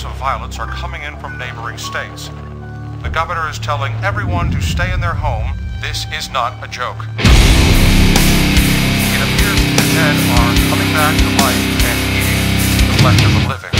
threats of violence are coming in from neighboring states. The governor is telling everyone to stay in their home. This is not a joke. It appears the dead are coming back to life and eating the flesh of the living.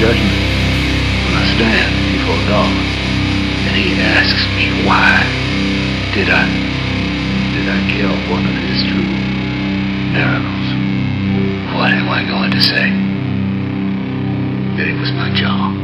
judgment when I stand before God and he asks me why did I did I kill one of his two miracles? What am I going to say? That it was my job.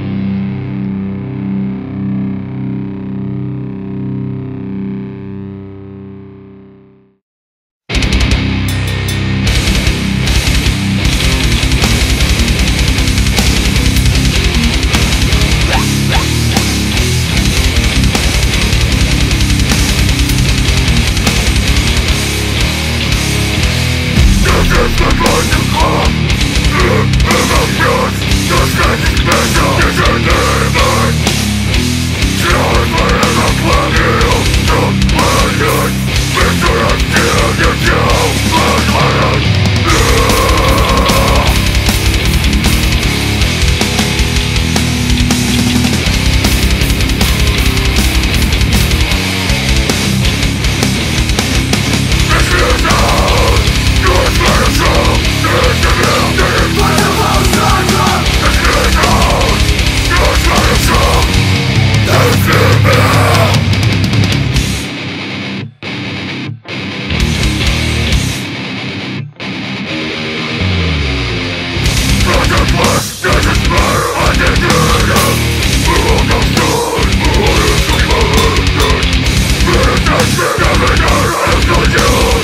Never know, I'm so young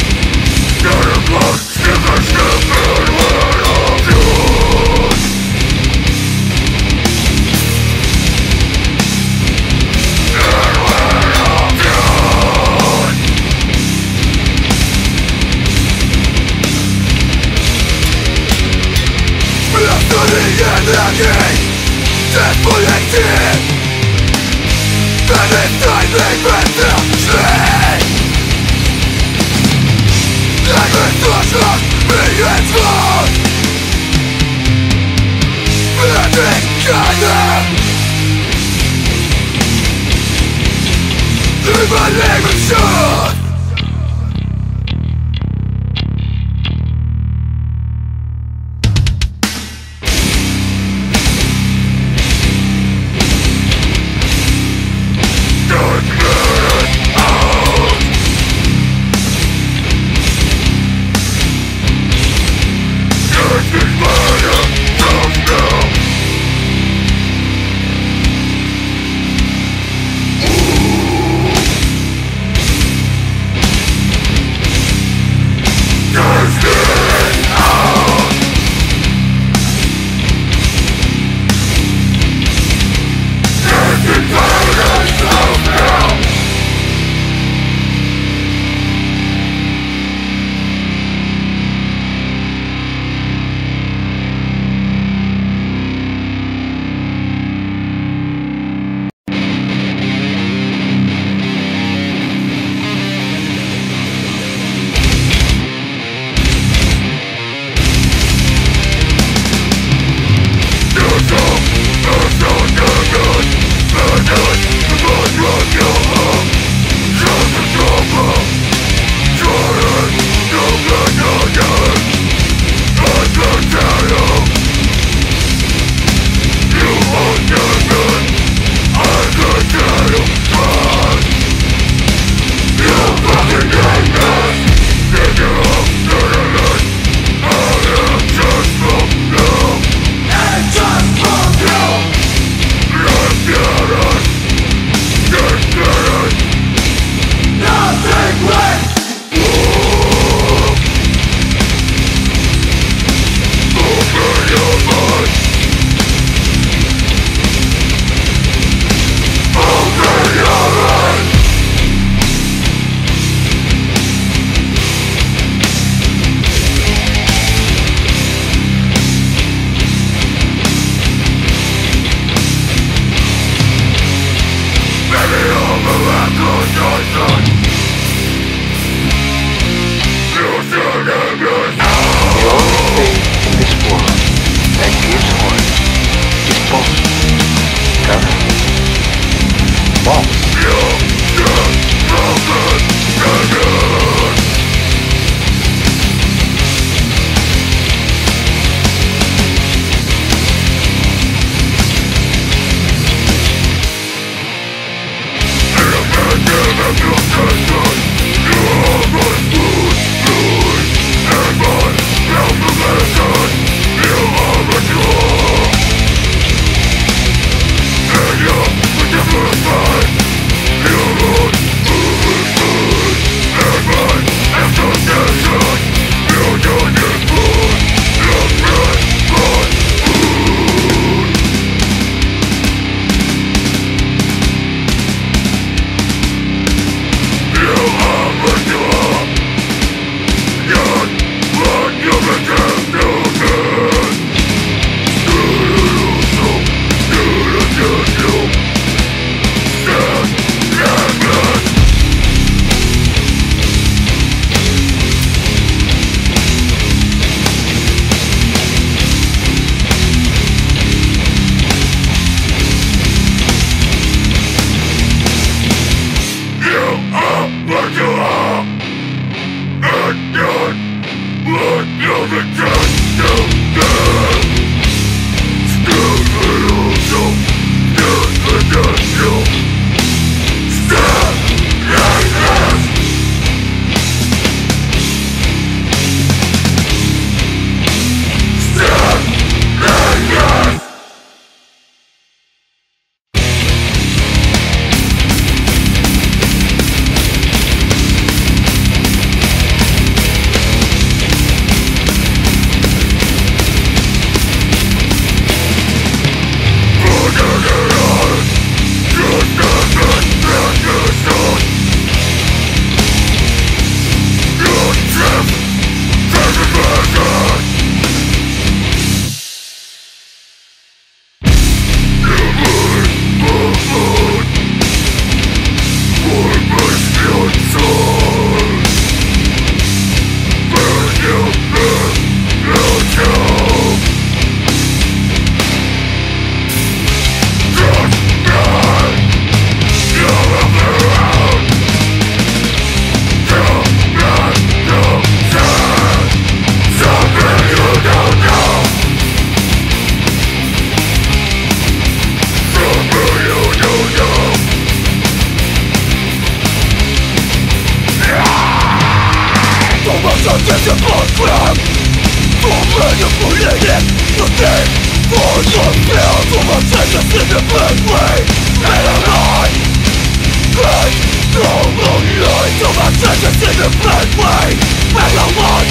Got a block, still a shepherd Human evolution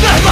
changes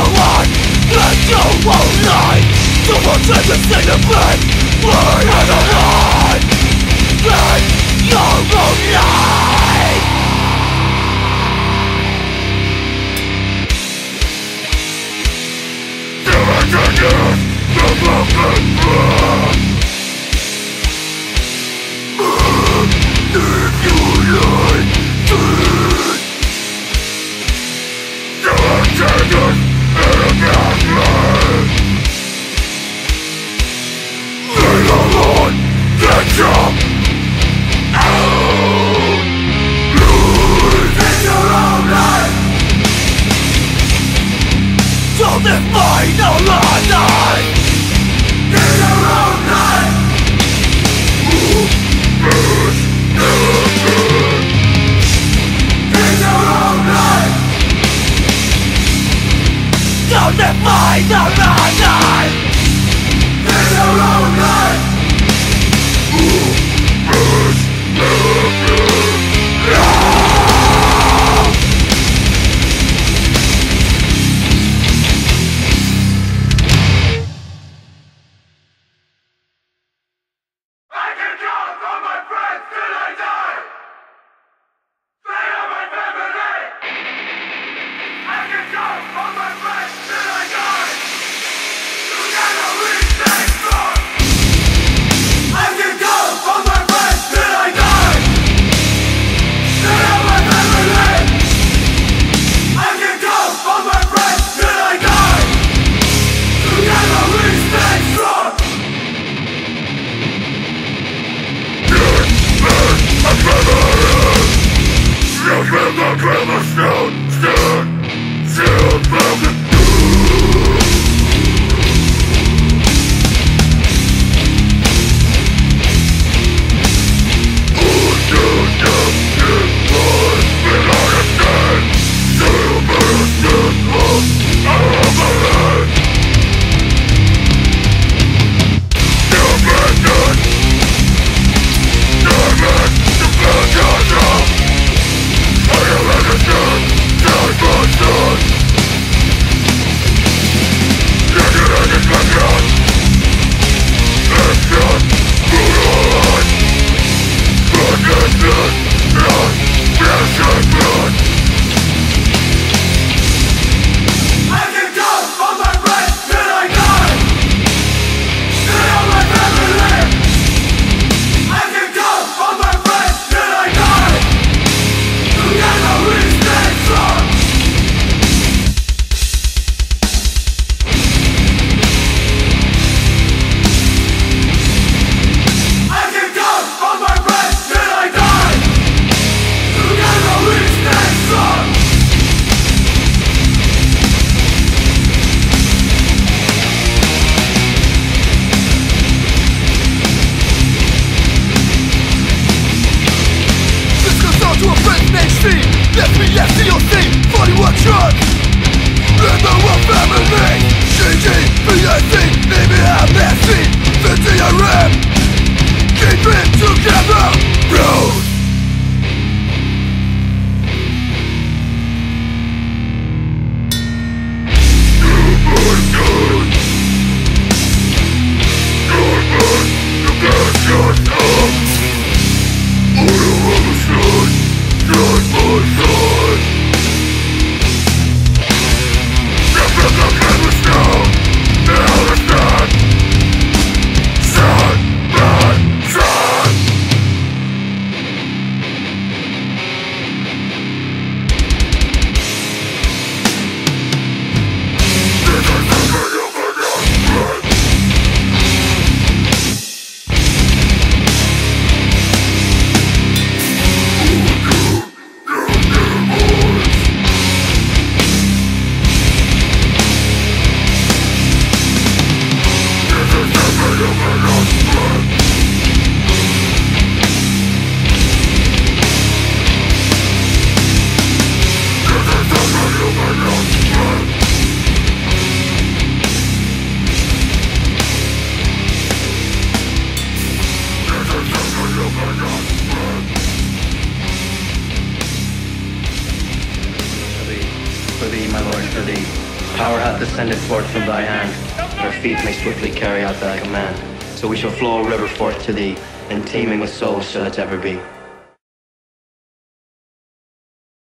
out thy command. So we shall flow a river forth to thee, and teeming with souls shall it ever be.